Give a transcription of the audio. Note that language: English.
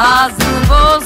az bu